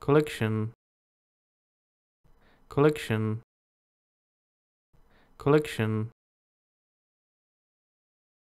collection. Collection. Collection.